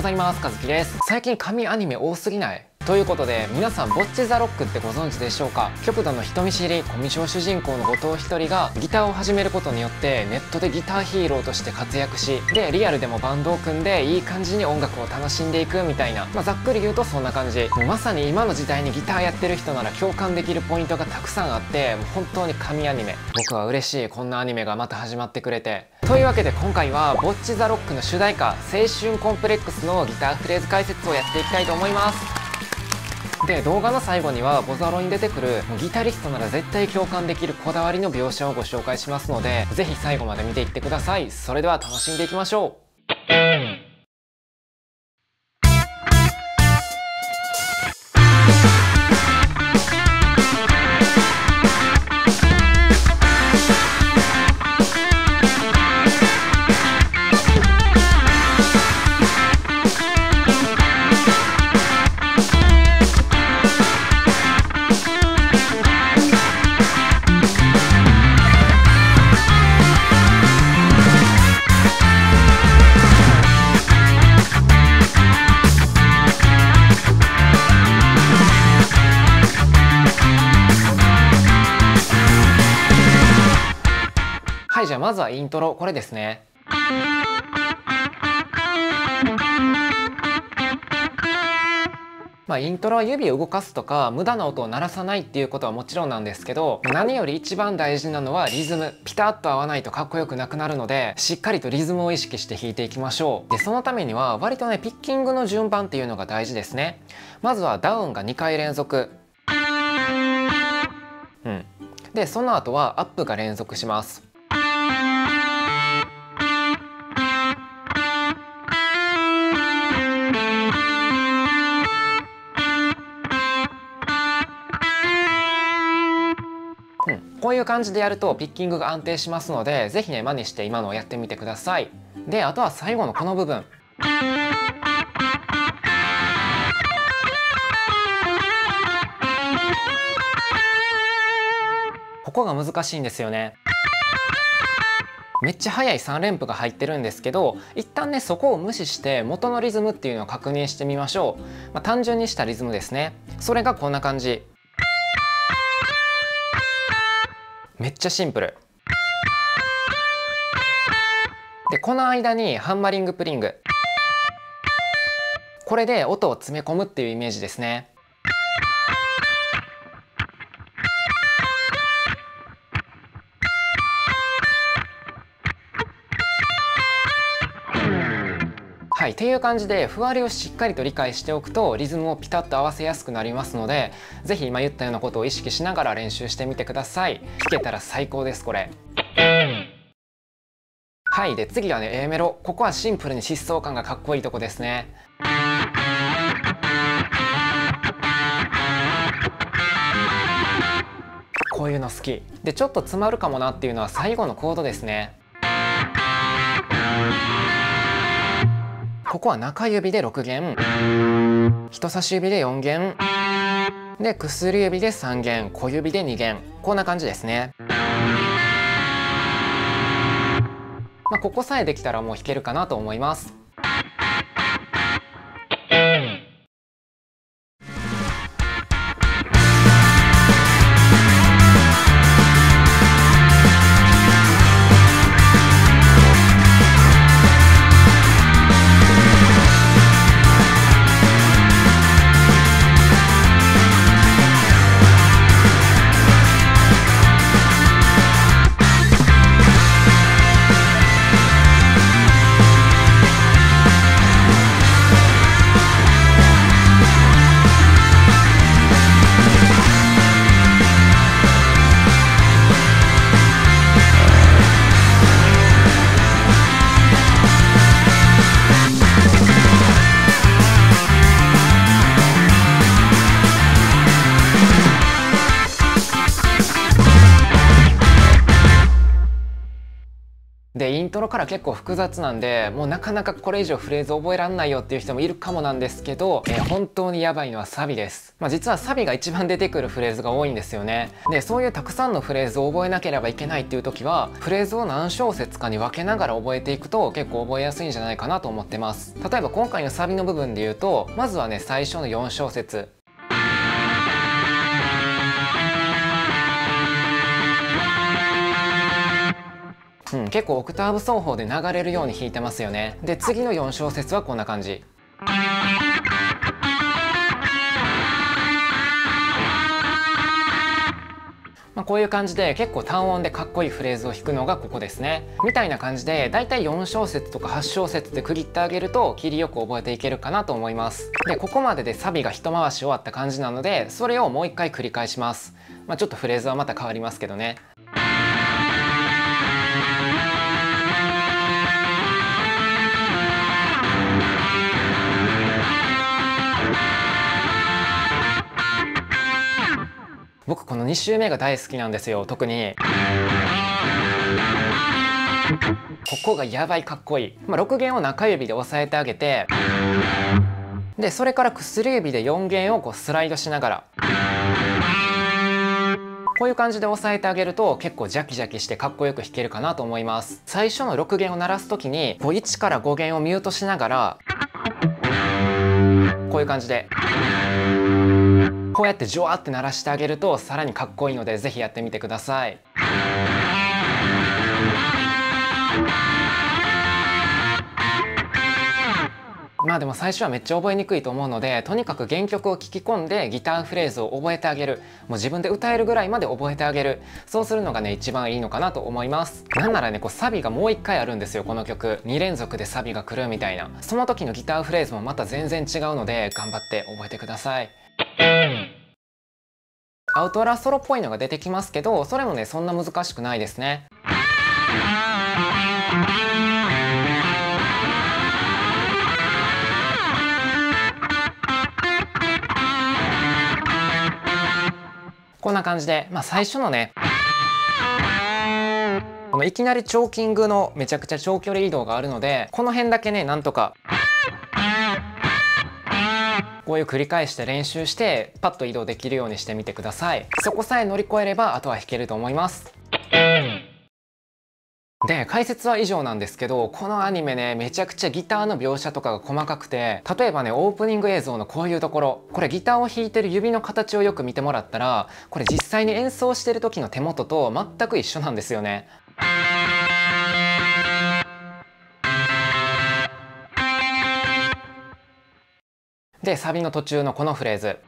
ございます。かずきです。最近神アニメ多すぎない？ということで皆さんボッチ・ザ・ロックってご存知でしょうか？極度の人見知りコミュ障主人公の後藤ひとりがギターを始めることによってネットでギターヒーローとして活躍しでリアルでもバンドを組んでいい感じに音楽を楽しんでいくみたいな、まあ、ざっくり言うとそんな感じ。もうまさに今の時代にギターやってる人なら共感できるポイントがたくさんあってもう本当に神アニメ。僕は嬉しいこんなアニメがまた始まってくれて。というわけで今回はボッチ・ザ・ロックの主題歌「青春コンプレックス」のギターフレーズ解説をやっていきたいと思います。で動画の最後にはボザロに出てくるギタリストなら絶対共感できるこだわりの描写をご紹介しますので是非最後まで見ていってください。それでは楽しんでいきましょう。まずはイントロこれですね。まあ、イントロは指を動かすとか無駄な音を鳴らさないっていうことはもちろんなんですけど何より一番大事なのはリズム。ピタッと合わないとかっこよくなくなるのでしっかりとリズムを意識して弾いていきましょう。でそのためには割とねピッキングの順番っていうのが大事ですね。まずはダウンが2回連続。うん。でその後はアップが連続します。こういう感じでやるとピッキングが安定しますので是非ね真似して今のをやってみてください。であとは最後のこの部分。ここが難しいんですよね。めっちゃ速い3連符が入ってるんですけど一旦ねそこを無視して元のリズムっていうのを確認してみましょう、まあ、単純にしたリズムですね。それがこんな感じ。めっちゃシンプル。でこの間にハンマリングプリング。これで音を詰め込むっていうイメージですね。い、っていう感じでふわりをしっかりと理解しておくとリズムをピタッと合わせやすくなりますので是非今言ったようなことを意識しながら練習してみてください。弾けたら最高ですこれ。はいで次はね A メロ。ここはシンプルに疾走感がかっこいいとこですね。こういうの好き。でちょっと詰まるかもなっていうのは最後のコードですね。ここは中指で6弦。人差し指で4弦。で薬指で3弦。小指で2弦。こんな感じですね。まあ、ここさえできたらもう弾けるかなと思います。ロから結構複雑なんでもうなかなかこれ以上フレーズ覚えらんないよっていう人もいるかもなんですけど、えー、本当にやばいのはサビです、まあ、実はサビが一番出てくるフレーズが多いんですよね。でそういうたくさんのフレーズを覚えなければいけないっていう時はフレーズを何小節かに分けながら覚えていくと結構覚えやすいんじゃないかなと思ってます。例えば今回のサビの部分で言うとまずはね最初の4小節。うん、結構オクターブ奏法で流れるように弾いてますよね。で次の4小節はこんな感じ。まあ、こういう感じで結構単音でかっこいいフレーズを弾くのがここですね。みたいな感じでだいたい4小節とか8小節で区切ってあげると切りよく覚えていけるかなと思います。でここまででサビが一回し終わった感じなのでそれをもう一回繰り返します。まあ、ちょっとフレーズはまた変わりますけどね。僕この2周目が大好きなんですよ特に。ここがやばいかっこいい、まあ、6弦を中指で押さえてあげて。でそれから薬指で4弦をこうスライドしながら。こういう感じで押さえてあげると結構ジャキジャキしてかっこよく弾けるかなと思います。最初の6弦を鳴らす時にこう1から5弦をミュートしながら。こういう感じで。こうやってジョワって鳴らしてあげるとさらにかっこいいので是非やってみてください。まあでも最初はめっちゃ覚えにくいと思うのでとにかく原曲を聴き込んでギターフレーズを覚えてあげる。もう自分で歌えるぐらいまで覚えてあげる。そうするのがね一番いいのかなと思います。なんならねこうサビがもう一回あるんですよこの曲。2連続でサビが来るみたいな。その時のギターフレーズもまた全然違うので頑張って覚えてください。アウトラソロっぽいのが出てきますけどそれもねそんな難しくないですね。こんな感じで、まあ、最初のねこのいきなりチョーキングのめちゃくちゃ長距離移動があるのでこの辺だけねなんとかこういう繰り返して練習してパッと移動できるようにしてみてください。そこさえ乗り越えればあとは弾けると思います。で解説は以上なんですけどこのアニメねめちゃくちゃギターの描写とかが細かくて例えばねオープニング映像のこういうところ。これギターを弾いてる指の形をよく見てもらったらこれ実際に演奏してる時の手元と全く一緒なんですよね。でサビの途中のこのフレーズ。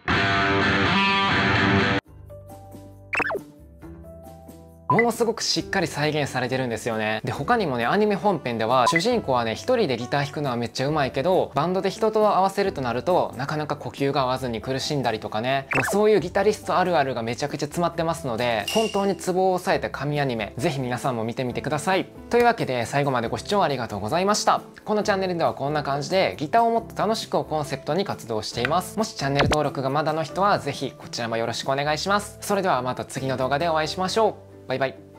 もすごくしっかり再現されてるんですよね。で他にもねアニメ本編では主人公はね一人でギター弾くのはめっちゃうまいけどバンドで人と合わせるとなるとなかなか呼吸が合わずに苦しんだりとかね。もうそういうギタリストあるあるがめちゃくちゃ詰まってますので本当にツボを押さえた神アニメぜひ皆さんも見てみてください。というわけで最後までご視聴ありがとうございました。このチャンネルではこんな感じでギターをもっと楽しくをコンセプトに活動しています。もしチャンネル登録がまだの人はぜひこちらもよろしくお願いします。それではまた次の動画でお会いしましょう。バイバイ。